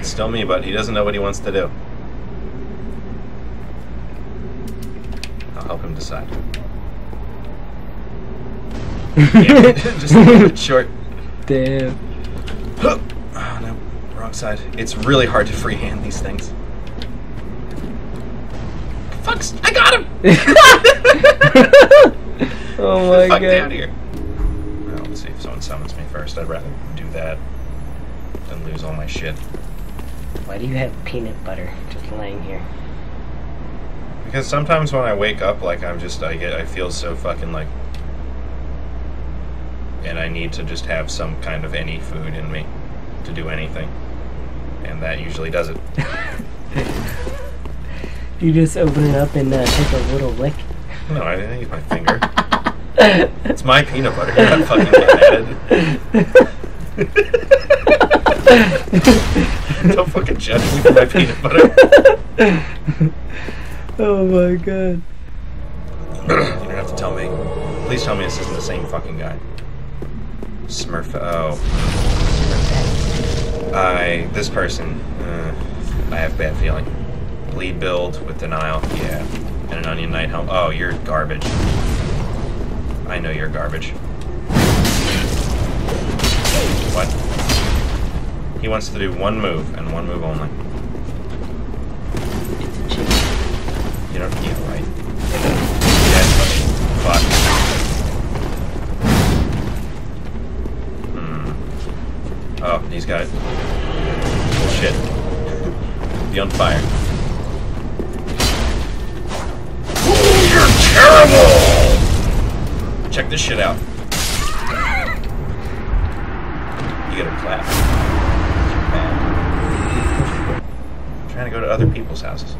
It's still me, but he doesn't know what he wants to do. I'll help him decide. yeah, just a little bit short. Damn. Oh, no, wrong side. It's really hard to freehand these things. Fucks! I got him! oh my Fuck god. down here. Well, let's see if someone summons me first. I'd rather do that than lose all my shit. Why do you have peanut butter just laying here? Because sometimes when I wake up, like I'm just, I get, I feel so fucking like, and I need to just have some kind of any food in me to do anything, and that usually does it. You just open it up and uh, take a little lick. No, I didn't use my finger. It's my peanut butter. You're not fucking getting at it. Don't fucking judge me for my peanut butter. oh my god. you don't have to tell me. Please tell me this isn't the same fucking guy. Smurf. Oh. I. This person. Uh, I have bad feeling. Bleed build with denial. Yeah. And an onion knight helm. Oh, you're garbage. I know you're garbage. He wants to do one move and one move only. It's a chicken. You don't. Yeah, right. Yeah, fuck. Hmm. Oh, he's got it. Shit. Be on fire. You're terrible! Check this shit out. You get a clap. Trying to go to other people's houses.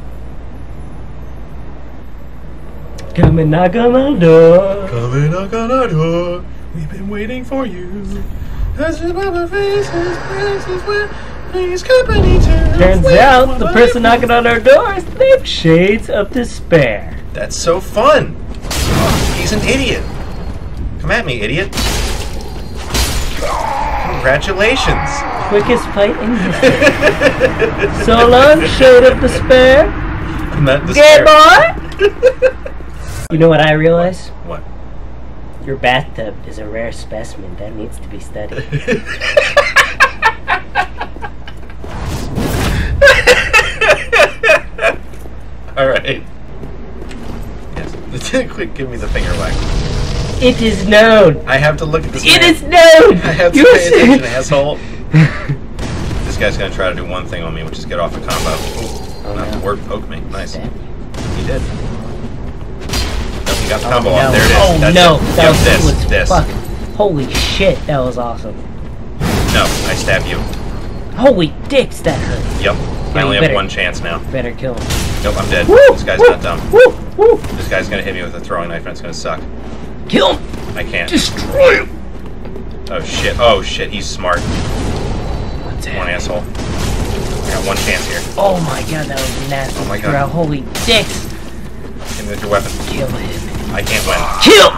Come and knock on my door. Come and knock on our door. We've been waiting for you. As your mama faces, places where please company to. Turns out the person knocking on our door is named Shades of Despair. That's so fun. He's an idiot. Come at me, idiot. Congratulations. Quickest fight in history. so long, Shade of Despair. Not Gay despair. boy! You know what I realize? What? Your bathtub is a rare specimen that needs to be studied. All right. Yes. Quick, give me the finger whack. It is known. I have to look at this. It man. is known. I have to You pay attention, said- asshole. this guy's gonna try to do one thing on me, which is get off a combo. Ooh, Oh, not no. the word poke me. Nice. Damn. He did. Nope, he got the Oh, combo no. off. There it is. Oh That's no, it. that Yep, was, this. was this. fuck. Holy shit, that was awesome. No, I stab you. Holy dicks, that hurt. Yep. I you only have one chance now. Better kill him. Nope, I'm dead. Woo! This guy's woo, not dumb. Woo! Woo! This guy's gonna hit me with a throwing knife and it's gonna suck. Kill him! I can't. Destroy him! Oh shit. Oh shit. He's smart. One asshole. I got one chance here. Oh my god, that was nasty. Oh my God. Bro, holy dicks! Hit me with your weapon. Kill him. I can't win. Kill!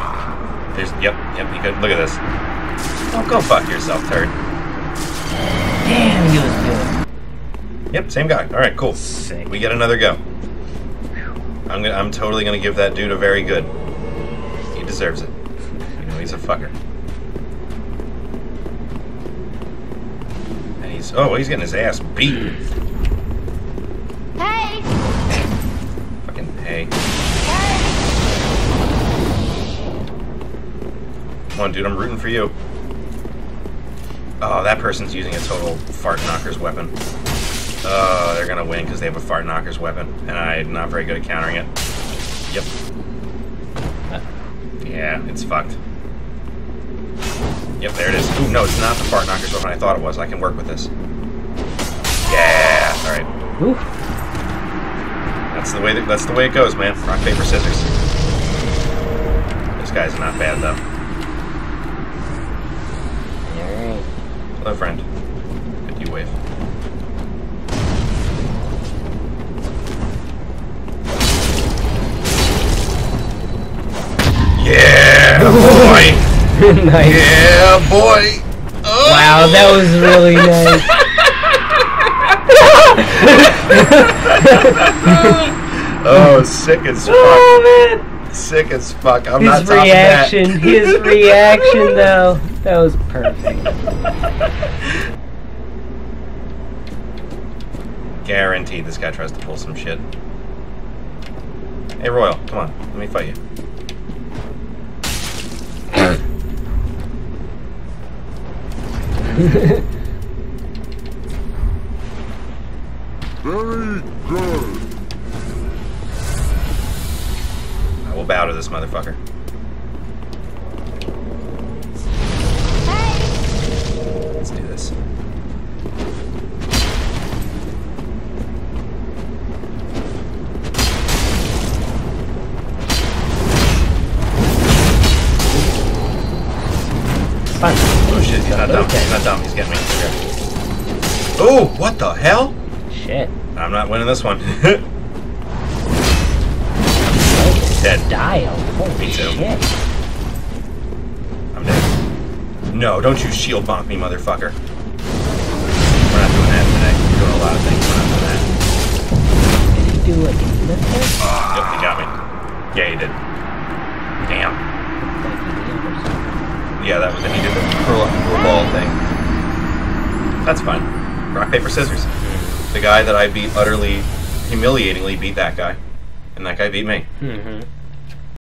There's. Yep. Yep. You could look at this. Oh, go fuck yourself, turd. Damn, he was good. Yep, same guy. All right, cool. Sick. We get another go. I'm gonna, I'm totally gonna give that dude a very good. He deserves it. You know he's a fucker. And he's oh he's getting his ass beat. Hey! Fucking hey. Come on, dude. I'm rooting for you. Oh, that person's using a total fart knocker's weapon. Oh, they're gonna win because they have a fart knocker's weapon, and I'm not very good at countering it. Yep. It's fucked. Yep, there it is. Ooh, no, it's not the fart knocker's weapon I thought it was. I can work with this. Yeah. All right. Ooh. That's the way. That, that's the way it goes, man. Rock paper scissors. This guy's not bad though. Alright. Hello, friend. Good you wave. nice. Yeah, boy. Oh. Wow, that was really oh. nice. oh, sick as oh, fuck. Oh man! Sick as fuck. I'm not His topping reaction, his reaction though, that was perfect. Guaranteed this guy tries to pull some shit. Hey, Royal, come on. Let me fight you. Very good. I will bow to this motherfucker. Not dumb. He's getting me. Oh, what the hell? Shit. I'm not winning this one. Dead. Style. Holy Me too. shit. I'm dead. No, don't you shield bonk me, motherfucker. We're not doing that today. We're doing a lot of things. We're not doing that. Did he do like a lift Yep, he got me. Yeah, he did. Damn. Yeah, that was he did the curl up into a ball thing. That's fine. Rock paper scissors. The guy that I beat utterly, humiliatingly beat that guy, and that guy beat me. Mm-hmm.